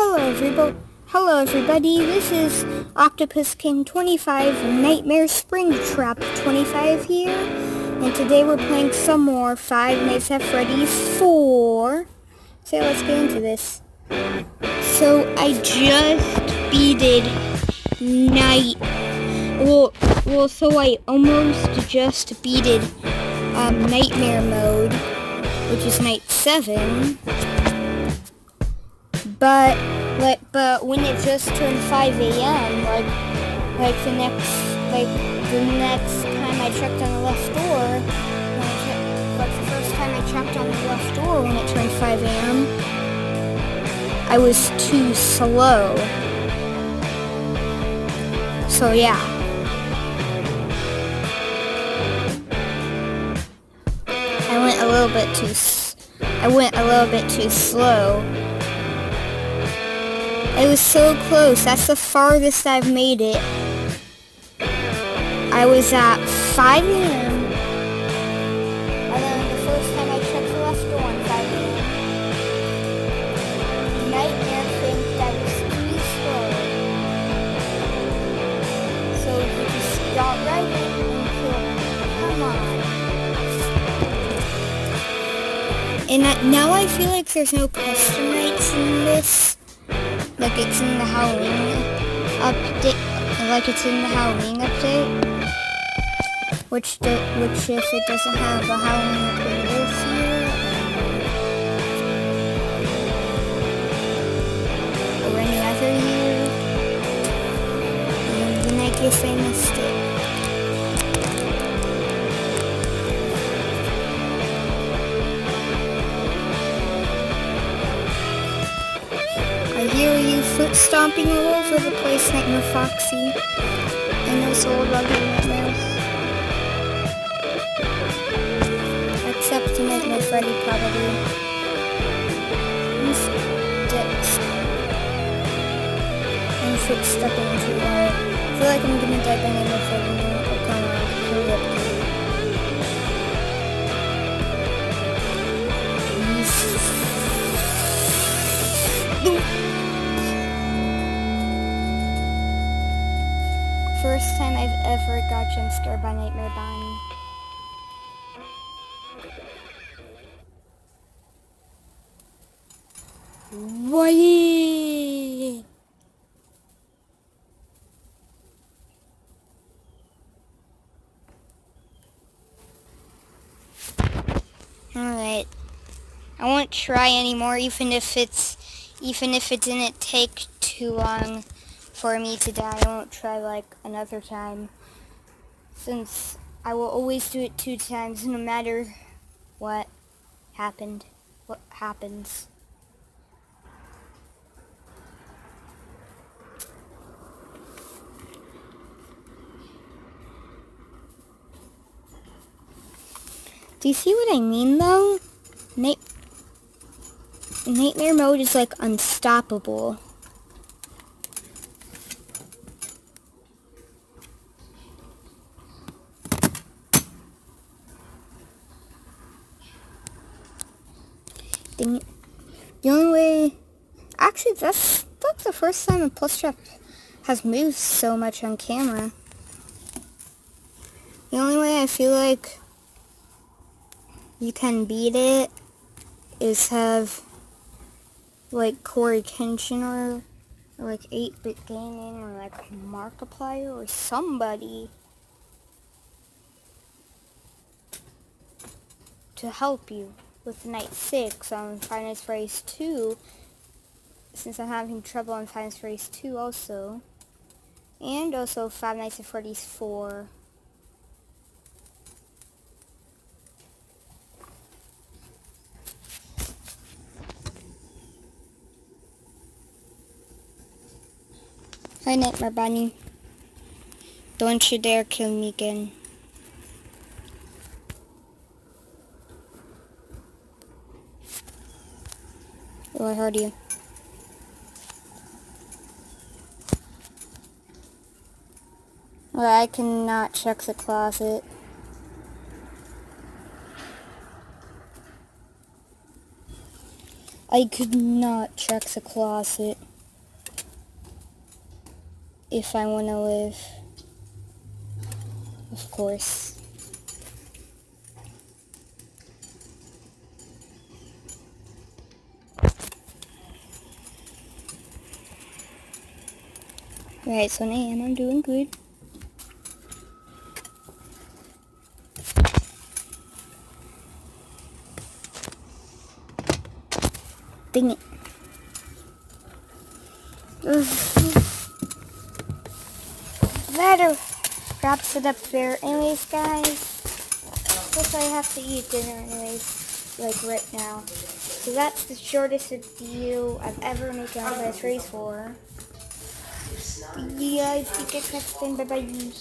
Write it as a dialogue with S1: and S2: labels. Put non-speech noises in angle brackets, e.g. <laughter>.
S1: Hello everybody. Hello everybody. This is Octopus King 25 Nightmare Springtrap 25 here. And today we're playing some more Five Nights at Freddy's 4. So let's get into this. So I just beated night well well so I almost just beated um, nightmare mode which is night 7 but like but when it just turned 5 a.m. like like the next like the next time I checked on the left door when I checked, like the first time I checked on the left door when it turned 5 a.m. I was too slow. So yeah. I went a little bit too I went a little bit too slow. It was so close. That's the farthest I've made it. I was at 5 a.m. And the first time I checked the left door on 5 a.m. Nightmare that was too slow. So just on. And now I feel like there's no custom nights in this like it's in the Halloween update, like it's in the Halloween update. Which, do, which if it doesn't have a Halloween update this year, or any other year, then I guess I missed it. Stomping all over the place, Nightmare Foxy. And those old ugly nightmares. Except Nightmare Freddy, probably. And sticks. And foot stepping too hard. I feel like I'm gonna die by Nightmare Freddy now. First time I've ever got jump scared by Nightmare Bonnie. Why? Alright. I won't try anymore even if it's even if it didn't take too long for me to die. I won't try like another time. Since I will always do it two times no matter what happened. What happens. Do you see what I mean though? Night Nightmare mode is like unstoppable. The, the only way... Actually, that's, that's the first time a Plushtrap has moved so much on camera. The only way I feel like you can beat it is have like Cory Kenshin or, or like 8-Bit Gaming or like Markiplier or somebody to help you with night 6 on Nights at 2 since I'm having trouble on Nights at 2 also and also Five Nights at Freddy's 4 Hi Nightmare Bunny. Don't you dare kill me again. Oh, I heard you. Well, I cannot check the closet. I could not check the closet if I want to live. Of course. Right, so am. I'm doing good. Dang it. <sighs> that wraps it up there. Anyways, guys, guess I have to eat dinner anyways, like right now. So that's the shortest video I've ever made on this race for. Yeah, see you guys next time. Bye bye.